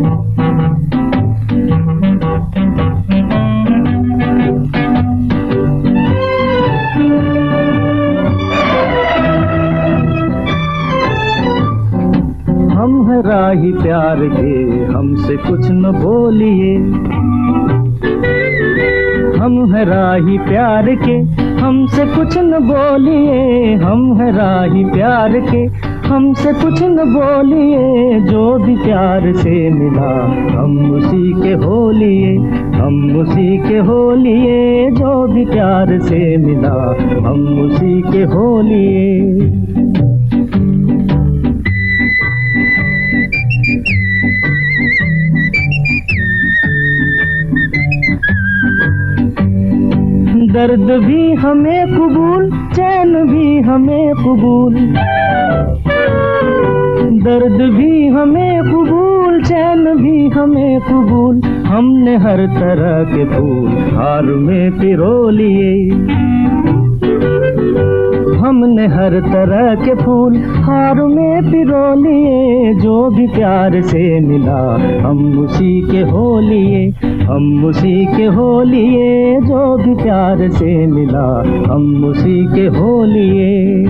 हम राही प्यार के, हमसे कुछ न बोलिए। हम है राही प्यार के, हमसे कुछ न बोलिए। हम है राही प्यार के हमसे कुछ न बोलिए, जो भी प्यार से मिला, हम उसी के होलिए, हम उसी के होलिए, जो भी प्यार से मिला, हम उसी के होलिए। दर्द भी हमें कबूल, चैन भी हमें कबूल। दर्द भी हमें कबूल, चैन भी हमें कबूल। हमने हर तरह के फूल हार में पिरो लिए हमने हर तरह के फूल हार में पिरो लिए जो भी प्यार से मिला, हम उसी के हो लिए। हम उसी के हो लिए जो भी प्यार से मिला, हम उसी के हो लिए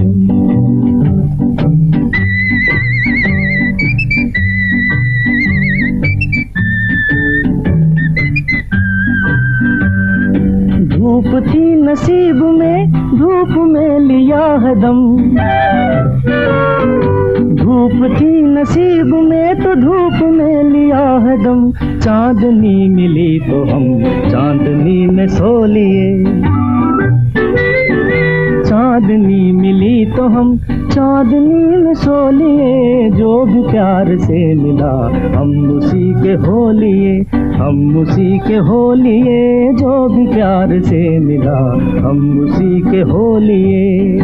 धूप थी नसीब में, धूप में लिया है दम। धूप थी नसीब में तो धूप में लिया है दम। चांदनी मिली तो हम चांदनी में सो लिए। चांदनी मिली तो हम चांदनी में सो लिए। जो भी प्यार से मिला हम उसी के हो लिए। हम उसी के हो लिए। जो भी प्यार से मिला हम उसी के हो लिए।